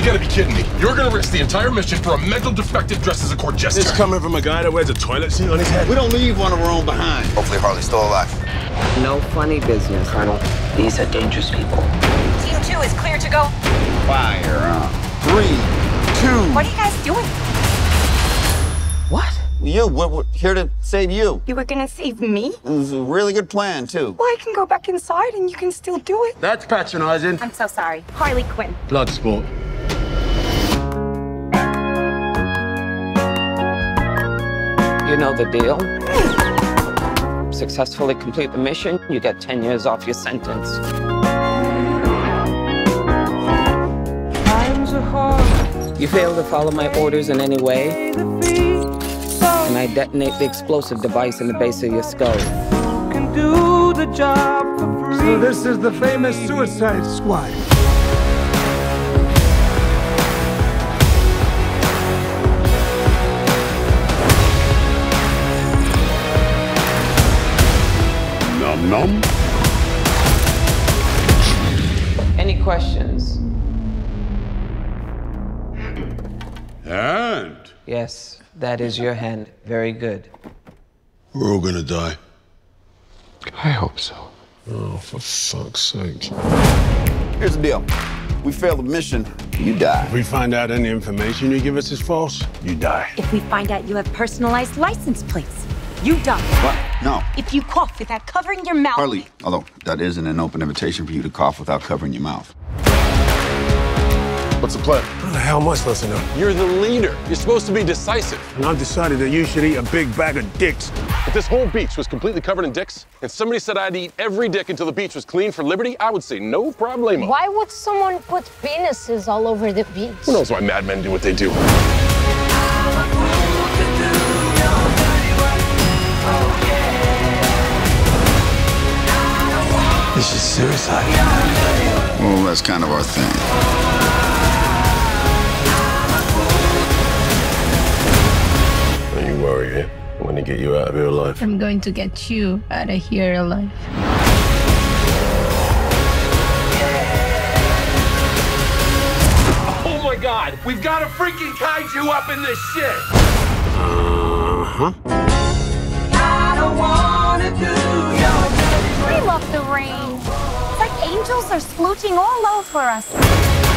You gotta be kidding me. You're gonna risk the entire mission for a mental defective dressed as a court jester. It's coming from a guy that wears a toilet seat on his head. We don't leave one of our own behind. Hopefully Harley's still alive. No funny business, Colonel. These are dangerous people. Team two is clear to go. Fire up. Three, two. What are you guys doing? What? You, we're, we're here to save you. You were gonna save me? It was a really good plan, too. Well, I can go back inside and you can still do it. That's patronizing. I'm so sorry. Harley Quinn. Blood You know the deal. Successfully complete the mission, you get 10 years off your sentence. You fail to follow my orders in any way, and I detonate the explosive device in the base of your skull. So this is the famous Suicide Squad. Num num. Any questions? Hand? Yes, that is your hand. Very good. we're all gonna die. I hope so. Oh, for fuck's sake. Here's the deal. We fail the mission, you die. If we find out any information you give us is false, you die. If we find out you have personalized license plates, you die. What? No. If you cough without covering your mouth. Harley, although that isn't an open invitation for you to cough without covering your mouth. What's the plan? How the hell am I supposed to know? You're the leader. You're supposed to be decisive. And I've decided that you should eat a big bag of dicks. If this whole beach was completely covered in dicks, and somebody said I had to eat every dick until the beach was clean for liberty, I would say no problemo. Why would someone put penises all over the beach? Who knows why madmen do what they do? This is suicide. Well, that's kind of our thing. Don't you worry, eh? I'm gonna get you out of here alive. I'm going to get you out of here alive. Oh my god, we've got a freaking kaiju up in this shit! Uh-huh. It's like angels are splooching all over us.